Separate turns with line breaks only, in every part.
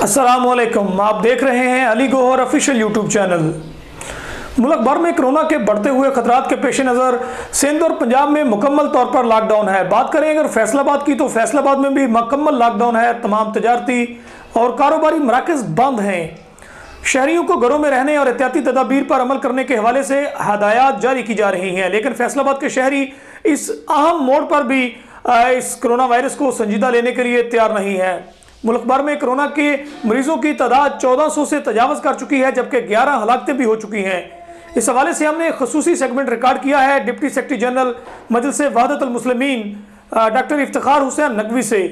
السلام علیکم، آپ دیکھ رہے ہیں Ali Gohar official YouTube channel. ملک بھر میں کرونا کے بڑھتے ہوئے خطرات کے پیش نظر، سندھ اور پنجاب میں مکمل طور پر لاک ڈاؤن ہے۔ بات کریں اگر فیصل آباد کی تو فیصل آباد میں بھی مکمل لاک ڈاؤن ہے۔ تمام تجارتی اور کاروباری مراکز بند ہیں۔ شہریوں کو گھروں میں رہنے اور احتیاطی تدابیر پر عمل کرنے کے حوالے سے ہدایات جاری کی جا رہی ہیں۔ لیکن فیصل آباد کے شہری اس اہم موڑ پر بھی اس کرونا وائرس کو سنجیدہ لینے کے لیے تیار نہیں ہے ملک بھر میں کرونا کے مریضوں کی تعداد چودہ سو سے تجاوز کر چکی ہے، جبکہ گیارہ ہلاکتیں بھی ہو چکی ہیں۔ اس حوالے سے ہم نے خصوصی سیگمنٹ ریکارڈ کیا ہے deputy secretary general Majlis Wahdat Muslimeen doctor Iftikhar Hussain Naqvi سے۔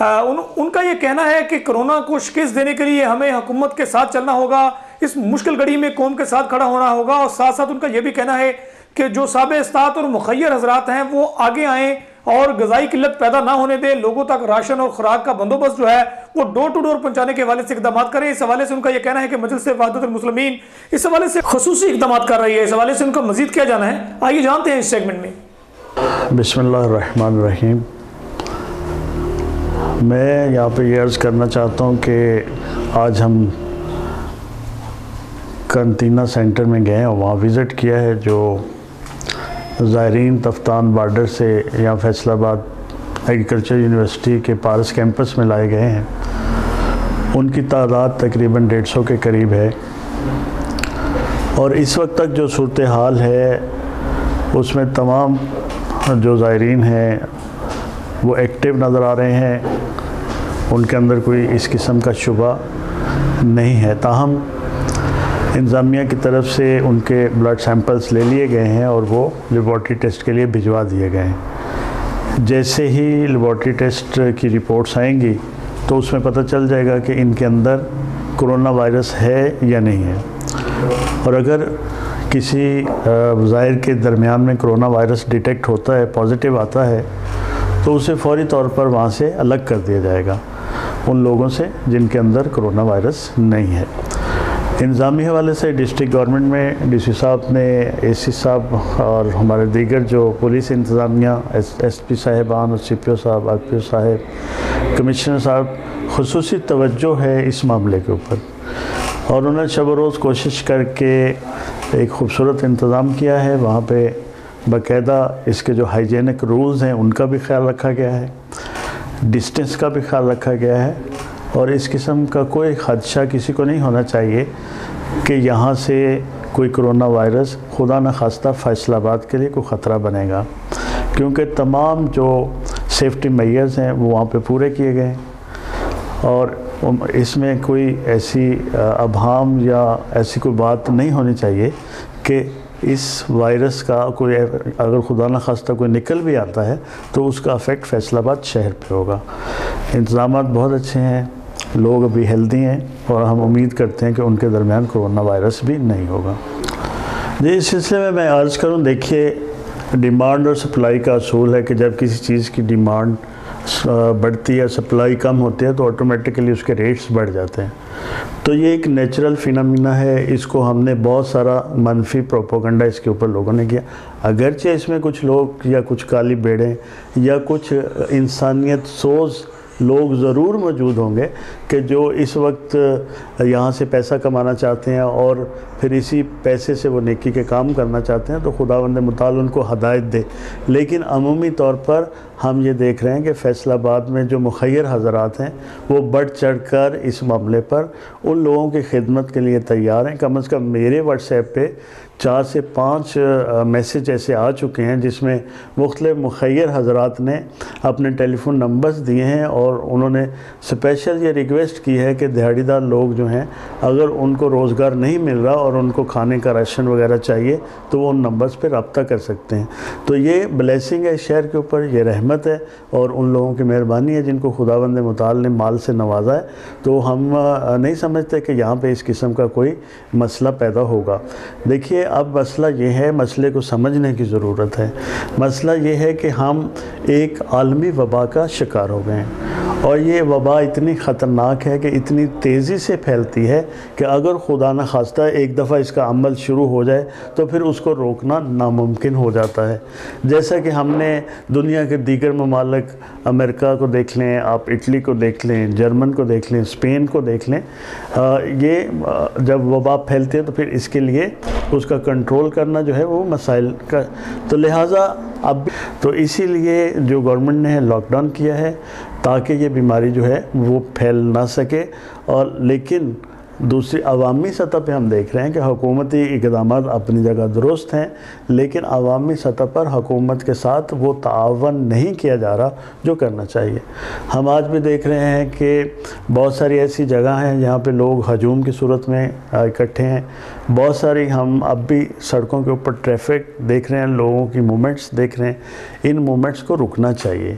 ان کا یہ کہنا ہے کہ کرونا کو شکست دینے کے لیے ہمیں حکومت کے ساتھ چلنا ہوگا، اس مشکل گھڑی میں قوم کے ساتھ کھڑا ہونا ہوگا۔ اور ساتھ ساتھ ان کا یہ بھی کہنا ہے کہ جو سابق استاد اور مخیر حضرات ہیں، وہ آگے آئیں۔ اور غذائی قلت پیدا نہ ہونے دے لوگوں تک راشن اور خوراک کا بندوبست جو ہے وہ ڈور ٹو ڈور پہنچانے کے حوالے سے اقدامات کریں۔ اس حوالے سے ان کا یہ کہنا ہے کہ مجلس وحدت المسلمین اس حوالے سے خصوصی اقدامات کر رہی ہے۔ اس حوالے سے ان کا مزید کیا جانا ہے؟ آئیے جانتے ہیں اس سیگمنٹ میں۔
بسم اللہ الرحمن الرحیم۔ میں یہاں پہ یہ عرض کرنا چاہتا ہوں کہ آج ہم کنتینہ سینٹر میں گئے اور وہاں وزٹ کیا ہے جو زائرین تفتان بارڈر سے یا فیصل آباد ایگریکلچر یونیورسٹی کے پارس کیمپس میں لائے گئے ہیں۔ ان کی تعداد تقریباً ڈیڑھ سو کے قریب ہے۔ اور اس وقت تک جو صورتحال ہے، اس میں تمام جو زائرین ہیں، وہ ایکٹیو نظر آ رہے ہیں۔ ان کے اندر کوئی اس قسم کا شبہ نہیں ہے۔ تاہم انتظامیہ کی طرف سے ان کے بلڈ سیمپلز لے لیے گئے ہیں اور وہ لیبارٹری ٹیسٹ کے لیے بھجوا دیے گئے ہیں۔ جیسے ہی لیبارٹری ٹیسٹ کی رپورٹس آئیں گی تو اس میں پتہ چل جائے گا کہ ان کے اندر کرونا وائرس ہے یا نہیں ہے۔ اور اگر کسی ظاہر کے درمیان میں کرونا وائرس ڈیٹیکٹ ہوتا ہے پازیٹیو آتا ہے، تو اسے فوری طور پر وہاں سے الگ کر دیا جائے گا۔ ان لوگوں سے جن کے اندر کرونا وائرس نہیں ہے۔ انظامی حوالے سے ڈسٹرک گورنمنٹ میں ڈی سی صاحب نے اے سی صاحب اور ہمارے دیگر جو پولیس انتظامیہ، ایس ایس پی صاحبان اور سی پی او صاحب، آر پی او صاحب، کمشنر صاحب، خصوصی توجہ ہے اس معاملے کے اوپر اور انہوں نے شب و روز کوشش کر کے ایک خوبصورت انتظام کیا ہے۔ وہاں پہ باقاعدہ اس کے جو ہائیجینک رولز ہیں، ان کا بھی خیال رکھا گیا ہے، ڈسٹنس کا بھی خیال رکھا گیا ہے۔ اور اس قسم کا کوئی خدشہ کسی کو نہیں ہونا چاہیے کہ یہاں سے کوئی کرونا وائرس خدا نخواستہ فیصل آباد کے لیے کوئی خطرہ بنے گا۔ کیونکہ تمام جو سیفٹی میئرز ہیں وہ وہاں پہ پورے کیے گئے اور اس میں کوئی ایسی ابہام یا ایسی کوئی بات نہیں ہونی چاہیے کہ اس وائرس کا کوئی اگر خدا نخواستہ کوئی نکل بھی آتا ہے تو اس کا افیکٹ فیصل آباد شہر پہ ہوگا۔ انتظامات بہت اچھے ہیں۔ لوگ ابھی ہیلدی ہیں اور ہم امید کرتے ہیں کہ ان کے درمیان کرونا وائرس بھی نہیں ہوگا۔ جی اس سلسلے میں میں عرض کروں، دیکھیے ڈیمانڈ اور سپلائی کا اصول ہے کہ جب کسی چیز کی ڈیمانڈ بڑھتی ہے سپلائی کم ہوتی ہے تو آٹومیٹکلی اس کے ریٹس بڑھ جاتے ہیں۔ تو یہ ایک نیچرل فینامینا ہے، اس کو ہم نے بہت سارا منفی پروپوگنڈا اس کے اوپر لوگوں نے کیا۔ اگرچہ اس میں کچھ لوگ یا کچھ کالی بیڑیں یا کچھ انسانیت سوز لوگ ضرور موجود ہوں گے کہ جو اس وقت یہاں سے پیسہ کمانا چاہتے ہیں اور پھر اسی پیسے سے وہ نیکی کے کام کرنا چاہتے ہیں تو خداوند مطال ان کو ہدایت دے۔ لیکن عمومی طور پر ہم یہ دیکھ رہے ہیں کہ فیصل آباد میں جو مخیر حضرات ہیں وہ بڑھ چڑھ کر اس معاملے پر ان لوگوں کی خدمت کے لیے تیار ہیں۔ کم از کم میرے واٹس ایپ پہ چار سے پانچ میسیج ایسے آ چکے ہیں جس میں مختلف مخیر حضرات نے اپنے ٹیلی فون نمبرز دیے ہیں اور انہوں نے سپیشل یہ ریکویسٹ کی ہے کہ دہاڑی دار لوگ جو ہیں، اگر ان کو روزگار نہیں مل رہا اور ان کو کھانے کا راشن وغیرہ چاہیے، تو وہ ان نمبرز پہ رابطہ کر سکتے ہیں۔ تو یہ بلیسنگ ہے شہر کے اوپر، یہ رحمت ہے اور ان لوگوں کی مہربانی ہے جن کو خداوند مطال نے مال سے نوازا ہے۔ تو ہم نہیں سمجھتے کہ یہاں پہ اس قسم کا کوئی مسئلہ پیدا ہوگا۔ دیکھیے، اب مسئلہ یہ ہے، مسئلے کو سمجھنے کی ضرورت ہے۔ مسئلہ یہ ہے کہ ہم ایک عالمی وبا کا شکار ہو گئے ہیں۔ اور یہ وبا اتنی خطرناک ہے کہ اتنی تیزی سے پھیلتی ہے کہ اگر خدا نہ خواستہ ایک دفعہ اس کا عمل شروع ہو جائے تو پھر اس کو روکنا ناممکن ہو جاتا ہے۔ جیسا کہ ہم نے دنیا کے دیگر دیگر ممالک، امریکہ کو دیکھ لیں، آپ اٹلی کو دیکھ لیں، جرمن کو دیکھ لیں اسپین کو دیکھ لیں یہ جب وبا پھیلتے ہیں تو پھر اس کے لیے اس کا کنٹرول کرنا جو ہے وہ مسائل کا۔ تو لہٰذا اب، تو اسی لیے جو گورنمنٹ نے لاک ڈاؤن کیا ہے تاکہ یہ بیماری جو ہے وہ پھیل نہ سکے اور لیکن دوسری عوامی سطح پہ ہم دیکھ رہے ہیں کہ حکومتی اقدامات اپنی جگہ درست ہیں، لیکن عوامی سطح پر حکومت کے ساتھ وہ تعاون نہیں کیا جا رہا جو کرنا چاہیے۔ ہم آج بھی دیکھ رہے ہیں کہ بہت ساری ایسی جگہ ہیں جہاں پہ لوگ ہجوم کی صورت میں اکٹھے ہیں۔ بہت ساری ہم اب بھی سڑکوں کے اوپر ٹریفک دیکھ رہے ہیں، لوگوں کی مومنٹس دیکھ رہے ہیں۔ ان مومنٹس کو رکنا چاہیے۔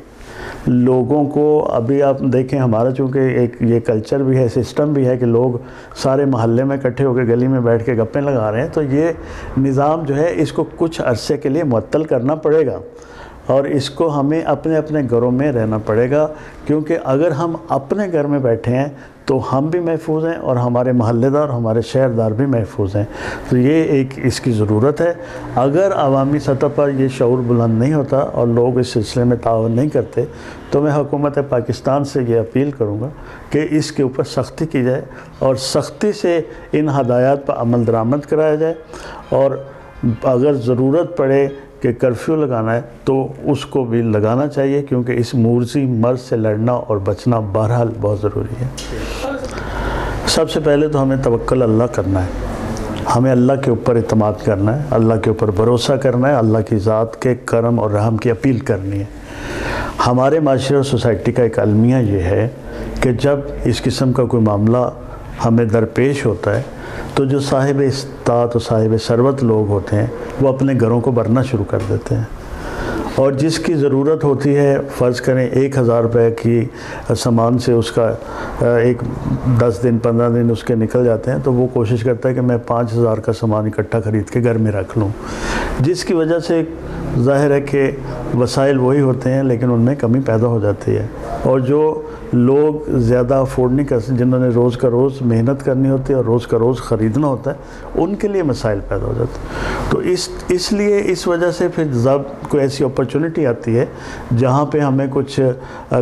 لوگوں کو ابھی آپ دیکھیں ہمارا چونکہ ایک یہ کلچر بھی ہے سسٹم بھی ہے کہ لوگ سارے محلے میں اکٹھے ہو کے گلی میں بیٹھ کے گپیں لگا رہے ہیں، تو یہ نظام جو ہے اس کو کچھ عرصے کے لیے معطل کرنا پڑے گا۔ اور اس کو ہمیں اپنے اپنے گھروں میں رہنا پڑے گا، کیونکہ اگر ہم اپنے گھر میں بیٹھے ہیں تو ہم بھی محفوظ ہیں اور ہمارے محلے دار، ہمارے شہردار بھی محفوظ ہیں۔ تو یہ ایک اس کی ضرورت ہے۔ اگر عوامی سطح پر یہ شعور بلند نہیں ہوتا اور لوگ اس سلسلے میں تعاون نہیں کرتے، تو میں حکومت پاکستان سے یہ اپیل کروں گا کہ اس کے اوپر سختی کی جائے اور سختی سے ان ہدایات پر عمل درآمد کرایا جائے۔ اور اگر ضرورت پڑے کہ کرفیو لگانا ہے تو اس کو بھی لگانا چاہیے کیونکہ اس مورزی مرض سے لڑنا اور بچنا بہرحال بہت ضروری ہے۔ سب سے پہلے تو ہمیں توکل اللہ کرنا ہے۔ ہمیں اللہ کے اوپر اعتماد کرنا ہے، اللہ کے اوپر بھروسہ کرنا ہے، اللہ کی ذات کے کرم اور رحم کی اپیل کرنی ہے۔ ہمارے معاشرے اور سوسائٹی کا ایک المیہ یہ ہے کہ جب اس قسم کا کوئی معاملہ ہمیں درپیش ہوتا ہے تو جو صاحب استاد و صاحب ثروت لوگ ہوتے ہیں، وہ اپنے گھروں کو بھرنا شروع کر دیتے ہیں۔ اور جس کی ضرورت ہوتی ہے فرض کریں ایک ہزار روپے کی سامان سے اس کا ایک دس دن، پندرہ دن اس کے نکل جاتے ہیں، تو وہ کوشش کرتا ہے کہ میں پانچ ہزار کا سامان اکٹھا خرید کے گھر میں رکھ لوں۔ جس کی وجہ سے ظاہر ہے کہ وسائل وہی ہوتے ہیں، لیکن ان میں کمی پیدا ہو جاتی ہے۔ اور جو لوگ زیادہ افورڈ نہیں کر سکتے جنہوں نے روز کا روز محنت کرنی ہوتی ہے اور روز کا روز خریدنا ہوتا ہے، ان کے لیے مسائل پیدا ہو جاتے ہیں۔ تو اس اس لیے اس وجہ سے پھر جب کوئی ایسی اپرچونٹی آتی ہے جہاں پہ ہمیں کچھ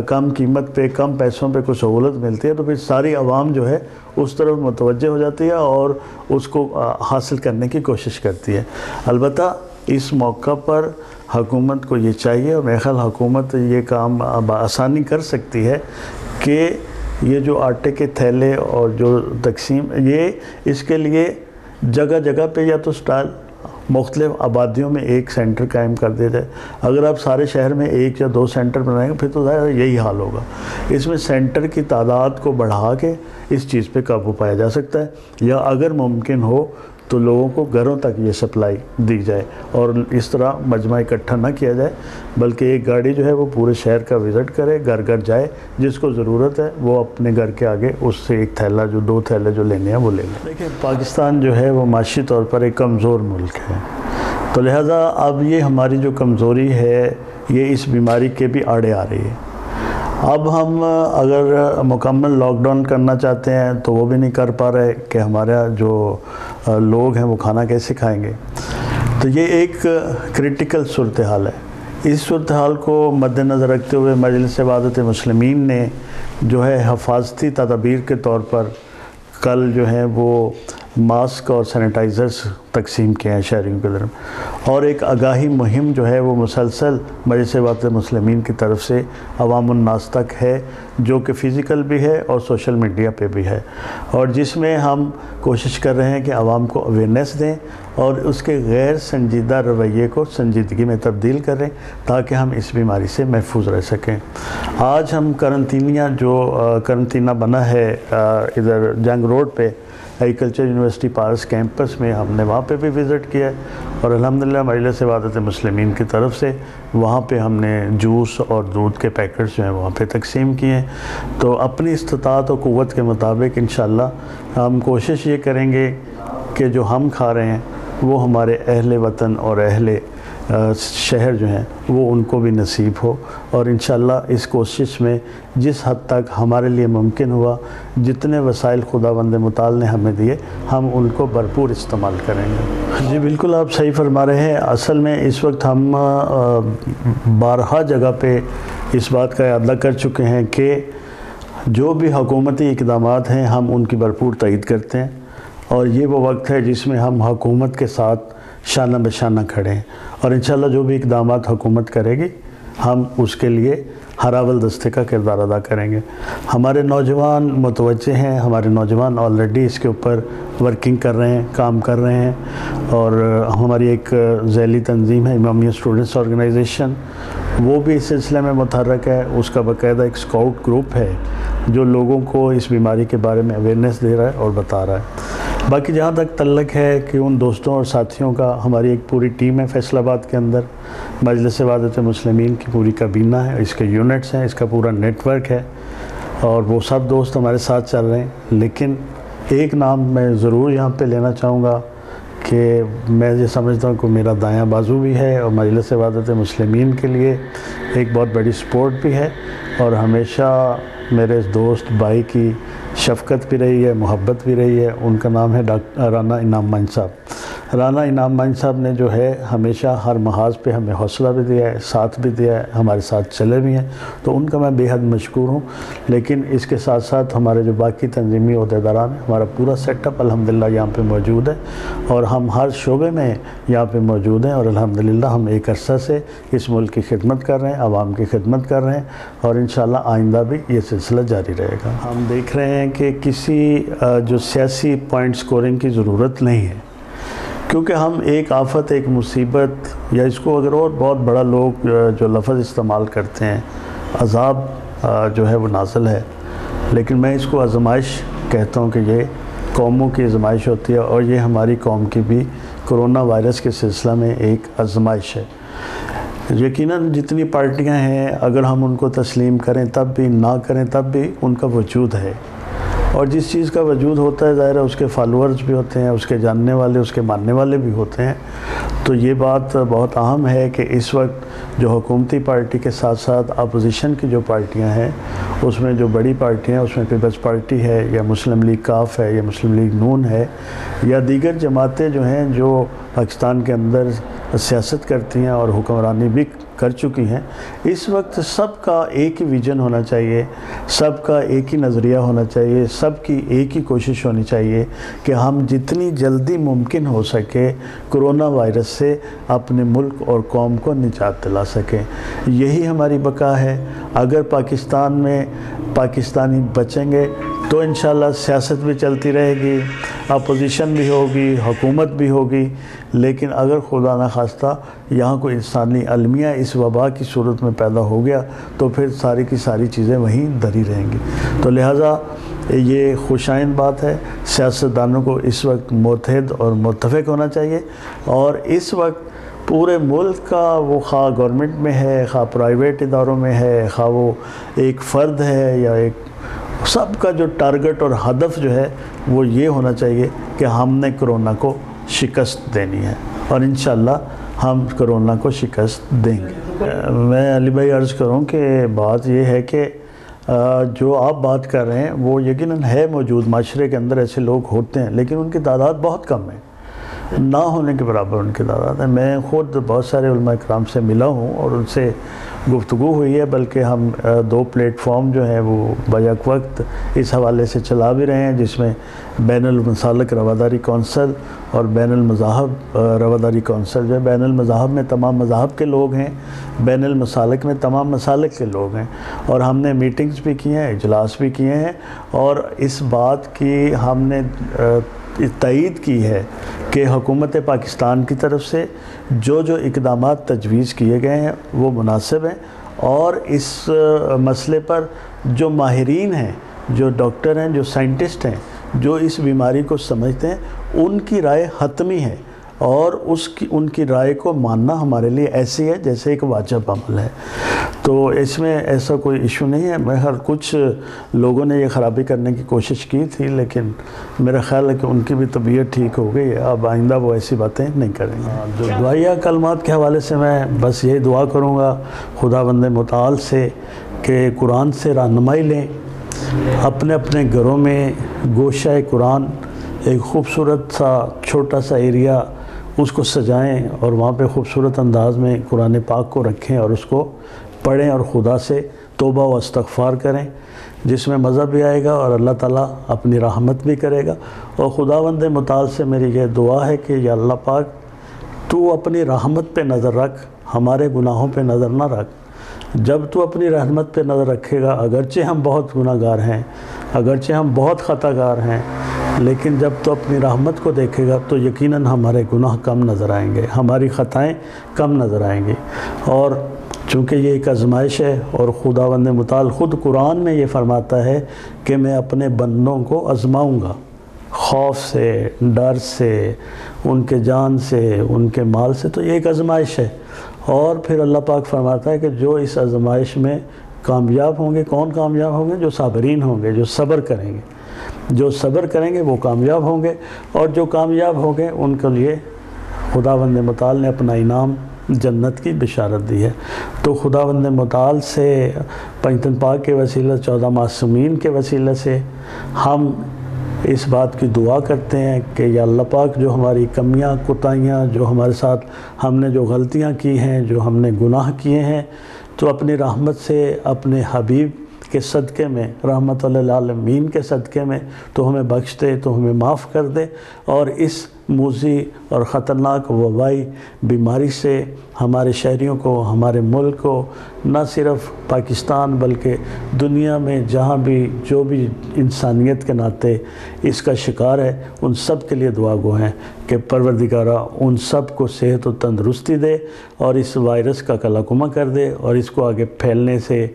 کم قیمت پہ، کم پیسوں پہ کچھ سہولت ملتی ہے تو پھر ساری عوام جو ہے اس طرف متوجہ ہو جاتی ہے اور اس کو حاصل کرنے کی کوشش کرتی ہے۔ البتہ اس موقع پر حکومت کو یہ چاہیے اور خیال حکومت یہ کام آسانی کر سکتی ہے کہ یہ جو آٹے کے تھیلے اور جو تقسیم، یہ اس کے لیے جگہ جگہ پہ یا تو سٹائل مختلف آبادیوں میں ایک سینٹر قائم کر دیتے اگر آپ سارے شہر میں ایک یا دو سینٹر بنائیں گے، پھر تو ظاہر یہی حال ہوگا۔ اس میں سینٹر کی تعداد کو بڑھا کے اس چیز پہ قابو پایا جا سکتا ہے۔ یا اگر ممکن ہو تو لوگوں کو گھروں تک یہ سپلائی دی جائے اور اس طرح مجمع اکٹھا نہ کیا جائے، بلکہ ایک گاڑی جو ہے وہ پورے شہر کا وزٹ کرے، گھر گھر جائے، جس کو ضرورت ہے وہ اپنے گھر کے آگے اس سے ایک تھیلا جو دو تھیلے جو لینے ہیں وہ لے لیں دیکھیں، پاکستان جو ہے وہ معاشی طور پر ایک کمزور ملک ہے۔ تو لہٰذا اب یہ ہماری جو کمزوری ہے، یہ اس بیماری کے بھی آڑے آ رہی ہے۔ اب ہم اگر مکمل لاک ڈاؤن کرنا چاہتے ہیں تو وہ بھی نہیں کر پا رہے کہ ہمارا جو لوگ ہیں، وہ کھانا کیسے کھائیں گے؟ تو یہ ایک کرٹیکل صورتحال ہے۔ اس صورتحال کو مد نظر رکھتے ہوئے مجلس عبادت مسلمین نے جو ہے حفاظتی تدابیر کے طور پر کل جو ہے وہ ماسک اور سینیٹائزرز تقسیم کیے ہیں شہریوں کے درم اور ایک آگاہی مہم جو ہے وہ مسلسل مجلس بات مسلمین کی طرف سے عوام الناس تک ہے، جو کہ فزیکل بھی ہے اور سوشل میڈیا پہ بھی ہے۔ اور جس میں ہم کوشش کر رہے ہیں کہ عوام کو اویئرنیس دیں اور اس کے غیر سنجیدہ رویے کو سنجیدگی میں تبدیل کریں تاکہ ہم اس بیماری سے محفوظ رہ سکیں۔ آج ہم کرنطینیہ جو کرنطینہ بنا ہے ادھر جنگ روڈ پہ ایگریکلچر یونیورسٹی پارس کیمپس میں ہم نے وہاں پہ بھی وزٹ کیا ہے۔ اور الحمدللہ مجلس عبادت مسلمین کی طرف سے وہاں پہ ہم نے جوس اور دودھ کے پیکٹس جو ہیں وہاں پہ تقسیم کیے ہیں۔ تو اپنی استطاعت و قوت کے مطابق انشاءاللہ ہم کوشش یہ کریں گے کہ جو ہم کھا رہے ہیں وہ ہمارے اہل وطن اور اہل شہر جو ہیں، وہ ان کو بھی نصیب ہو۔ اور انشاءاللہ اس کوشش میں جس حد تک ہمارے لیے ممکن ہوا، جتنے وسائل خدا بند مطال نے ہمیں دیے، ہم ان کو بھرپور استعمال کریں گے۔ جی بالکل آپ صحیح فرما رہے ہیں۔ اصل میں اس وقت ہم بارہا جگہ پہ اس بات کا اعادہ کر چکے ہیں کہ جو بھی حکومتی اقدامات ہیں، ہم ان کی بھرپور تعید کرتے ہیں۔ اور یہ وہ وقت ہے جس میں ہم حکومت کے ساتھ شانہ بشانہ کھڑے ہیں۔ اور انشاءاللہ جو بھی اقدامات حکومت کرے گی، ہم اس کے لیے ہراول دستے کا کردار ادا کریں گے۔ ہمارے نوجوان متوجہ ہیں، ہمارے نوجوان آلریڈی اس کے اوپر ورکنگ کر رہے ہیں، کام کر رہے ہیں۔ اور ہماری ایک ذیلی تنظیم ہے، امامیہ اسٹوڈنٹس آرگنائزیشن وہ بھی اس سلسلے میں متحرک ہے۔ اس کا باقاعدہ ایک سکاؤٹ گروپ ہے، جو لوگوں کو اس بیماری کے بارے میں اویئرنیس دے رہا ہے اور بتا رہا ہے۔ باقی جہاں تک تعلق ہے کہ ان دوستوں اور ساتھیوں کا ہماری ایک پوری ٹیم ہے فیصل آباد کے اندر، مجلس وادت مسلمین کی پوری کابینہ ہے، اس کے یونٹس ہیں، اس کا پورا نیٹ ورک ہے اور وہ سب دوست ہمارے ساتھ چل رہے ہیں۔ لیکن ایک نام میں ضرور یہاں پہ لینا چاہوں گا کہ میں یہ سمجھتا ہوں کہ میرا دایاں بازو بھی ہے اور مجلس وادت مسلمین کے لیے ایک بہت بڑی سپورٹ بھی ہے اور ہمیشہ میرے اس دوست بھائی کی شفقت بھی رہی ہے، محبت بھی رہی ہے۔ ان کا نام ہے ڈاکٹر رانا انعام مان صاحب۔ رانا انعام مان صاحب نے جو ہے ہمیشہ ہر محاذ پہ ہمیں حوصلہ بھی دیا ہے، ساتھ بھی دیا ہے، ہمارے ساتھ چلے بھی ہیں۔ تو ان کا میں بے حد مشکور ہوں۔ لیکن اس کے ساتھ ساتھ ہمارے جو باقی تنظیمی عہدیداران ہیں، ہمارا پورا سیٹ اپ الحمدللہ یہاں پہ موجود ہے۔ اور ہم ہر شعبے میں یہاں پہ موجود ہیں اور الحمدللہ ہم ایک عرصہ سے اس ملک کی خدمت کر رہے ہیں، عوام کی خدمت کر رہے ہیں۔ اور انشاءاللہ آئندہ بھی یہ سلسلہ جاری رہے گا۔ ہم دیکھ رہے ہیں کہ کسی جو سیاسی پوائنٹ سکورنگ کی ضرورت نہیں ہے۔ کیونکہ ہم ایک آفت، ایک مصیبت یا اس کو اگر اور بہت بڑا لوگ جو لفظ استعمال کرتے ہیں، عذاب جو ہے وہ نازل ہے۔ لیکن میں اس کو آزمائش کہتا ہوں کہ یہ قوموں کی آزمائش ہوتی ہے اور یہ ہماری قوم کی بھی کرونا وائرس کے سلسلہ میں ایک آزمائش ہے۔ یقیناً جتنی پارٹیاں ہیں، اگر ہم ان کو تسلیم کریں، تب بھی نہ کریں، تب بھی ان کا وجود ہے۔ اور جس چیز کا وجود ہوتا ہے، ظاہر ہے اس کے فالورز بھی ہوتے ہیں، اس کے جاننے والے، اس کے ماننے والے بھی ہوتے ہیں۔ تو یہ بات بہت اہم ہے کہ اس وقت جو حکومتی پارٹی کے ساتھ ساتھ اپوزیشن کی جو پارٹیاں ہیں، اس میں جو بڑی پارٹیاں ہیں، اس میں پیپلز پارٹی ہے، یا مسلم لیگ کاف ہے، یا مسلم لیگ نون ہے، یا دیگر جماعتیں جو ہیں جو پاکستان کے اندر سیاست کرتی ہیں اور حکمرانی بھی کر چکی ہیں۔ اس وقت سب کا ایک ہی ویژن ہونا چاہیے، سب کا ایک ہی نظریہ ہونا چاہیے، سب کی ایک ہی کوشش ہونی چاہیے کہ ہم جتنی جلدی ممکن ہو سکے کرونا وائرس سے اپنے ملک اور قوم کو نجات دلا سکیں۔ یہی ہماری بقا ہے۔ اگر پاکستان میں پاکستانی بچیں گے تو انشاءاللہ سیاست بھی چلتی رہے گی، اپوزیشن بھی ہوگی، حکومت بھی ہوگی، لیکن اگر خدا نخواستہ یہاں کوئی انسانی المیہ اس وبا کی صورت میں پیدا ہو گیا تو پھر ساری کی ساری چیزیں وہیں دری رہیں گی۔ تو لہٰذا یہ خوشائن بات ہے، سیاستدانوں کو اس وقت متحد اور متفق ہونا چاہیے اور اس وقت پورے ملک کا وہ خواہ گورنمنٹ میں ہے، خواہ پرائیویٹ اداروں میں ہے، خواہ وہ ایک فرد ہے یا ایک سب کا جو ٹارگٹ اور ہدف جو ہے وہ یہ ہونا چاہیے کہ ہم نے کرونا کو شکست دینی ہے اور انشاءاللہ ہم کرونا کو شکست دیں گے۔ میں علی بھائی عرض کروں کہ بات یہ ہے کہ جو آپ بات کر رہے ہیں، وہ یقیناً ہے موجود۔ معاشرے کے اندر ایسے لوگ ہوتے ہیں، لیکن ان کی تعداد بہت کم ہے۔ نہ ہونے کے برابر ان کی تعداد ہے۔ میں خود بہت سارے علماء اکرام سے ملا ہوں اور ان سے گفتگو ہوئی ہے، بلکہ ہم دو پلیٹ فارم جو ہیں، وہ بیک وقت اس حوالے سے چلا بھی رہے ہیں، جس میں بین المسالک رواداری کونسل اور بین المذاہب رواداری کونسل جو ہے، بین المذاہب میں تمام مذاہب کے لوگ ہیں، بین المسالک میں تمام مسالک کے لوگ ہیں، اور ہم نے میٹنگز بھی کی ہیں، اجلاس بھی کیے ہیں، اور اس بات کی ہم نے تعید کی ہے کہ حکومت پاکستان کی طرف سے جو جو اقدامات تجویز کیے گئے ہیں وہ مناسب ہیں اور اس مسئلے پر جو ماہرین ہیں، جو ڈاکٹر ہیں، جو سائنٹسٹ ہیں، جو اس بیماری کو سمجھتے ہیں، ان کی رائے حتمی ہے۔ اور اس کی ان کی رائے کو ماننا ہمارے لیے ایسی ہے جیسے ایک واجب عمل ہے۔ تو اس میں ایسا کوئی ایشو نہیں ہے۔ میں ہر کچھ لوگوں نے یہ خرابی کرنے کی کوشش کی تھی لیکن میرا خیال ہے کہ ان کی بھی طبیعت ٹھیک ہو گئی ہے۔ اب آئندہ وہ ایسی باتیں نہیں کریں گے۔ جو دعائیہ کلمات کے حوالے سے میں بس یہی دعا کروں گا۔ خدا بند متعال سے کہ قرآن سے رہنمائی لیں۔ اپنے اپنے گھروں میں گوشہ قرآن ایک خوبصورت سا چھوٹا سا ایریا اس کو سجائیں اور وہاں پہ خوبصورت انداز میں قرآن پاک کو رکھیں اور اس کو پڑھیں اور خدا سے توبہ و استغفار کریں، جس میں مزہ بھی آئے گا اور اللہ تعالیٰ اپنی رحمت بھی کرے گا۔ اور خدا بند مطال سے میری یہ دعا ہے کہ یا اللہ پاک، تو اپنی رحمت پہ نظر رکھ، ہمارے گناہوں پہ نظر نہ رکھ۔ جب تو اپنی رحمت پہ نظر رکھے گا، اگرچہ ہم بہت گناہ گار ہیں، اگرچہ ہم بہت خطا گار ہیں لیکن جب تو اپنی رحمت کو دیکھے گا تو یقیناً ہمارے گناہ کم نظر آئیں گے، ہماری خطائیں کم نظر آئیں گی۔ اور چونکہ یہ ایک ازمائش ہے اور خدا بند مطال خود قرآن میں یہ فرماتا ہے کہ میں اپنے بندوں کو ازماؤں گا۔ خوف سے، ڈر سے، ان کے جان سے، ان کے مال سے تو یہ ایک ازمائش ہے۔ اور پھر اللہ پاک فرماتا ہے کہ جو اس ازمائش میں کامیاب ہوں گے، کون کامیاب ہوں گے؟ جو صابرین ہوں گے، جو صبر کریں گے۔ جو صبر کریں گے وہ کامیاب ہوں گے اور جو کامیاب ہوں گے ان کے لیے خدا بند مطال نے اپنا انعام جنت کی بشارت دی ہے۔ تو خدا بند مطال سے پنجتن پاک کے وسیلہ، چودہ معصومین کے وسیلہ سے ہم اس بات کی دعا کرتے ہیں کہ یا اللہ پاک جو ہماری کمیاں کتائیاں جو ہمارے ساتھ ہم نے جو غلطیاں کی ہیں، جو ہم نے گناہ کیے ہیں، تو اپنی رحمت سے اپنے حبیب کے صدقے میں، رحمت اللہ عالمین کے صدقے میں تو ہمیں بخش دے، تو ہمیں معاف کر دے اور اس موزی اور خطرناک وبائی بیماری سے ہمارے شہریوں کو، ہمارے ملک کو، نہ صرف پاکستان بلکہ دنیا میں جہاں بھی جو بھی انسانیت کے ناطے اس کا شکار ہے، ان سب کے لیے دعا گو ہیں کہ پروردگارہ ان سب کو صحت و تندرستی دے اور اس وائرس کا کلاکمہ کر دے اور اس کو آگے پھیلنے سے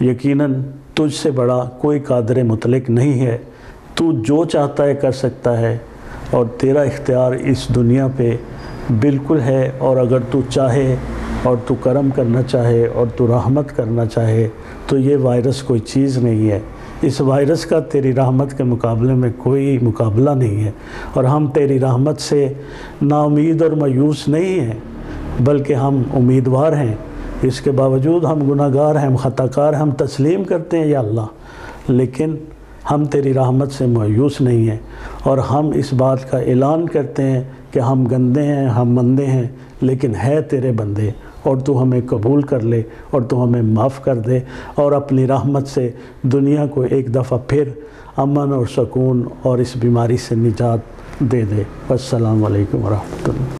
یقیناً تجھ سے بڑا کوئی قادر مطلق نہیں ہے۔ تو جو چاہتا ہے کر سکتا ہے۔ اور تیرا اختیار اس دنیا پہ بالکل ہے اور اگر تو چاہے اور تو کرم کرنا چاہے اور تو رحمت کرنا چاہے تو یہ وائرس کوئی چیز نہیں ہے۔ اس وائرس کا تیری رحمت کے مقابلے میں کوئی مقابلہ نہیں ہے اور ہم تیری رحمت سے نا امید اور مایوس نہیں ہیں، بلکہ ہم امیدوار ہیں۔ اس کے باوجود ہم گناہ گار ہیں، ہم خطا کار ہیں، ہم تسلیم کرتے ہیں یا اللہ، لیکن ہم تیری رحمت سے مایوس نہیں ہیں اور ہم اس بات کا اعلان کرتے ہیں کہ ہم گندے ہیں، ہم مندے ہیں، لیکن ہے تیرے بندے اور تو ہمیں قبول کر لے اور تو ہمیں معاف کر دے اور اپنی رحمت سے دنیا کو ایک دفعہ پھر امن اور سکون اور اس بیماری سے نجات دے دے۔ السلام علیکم ورحمۃ اللہ۔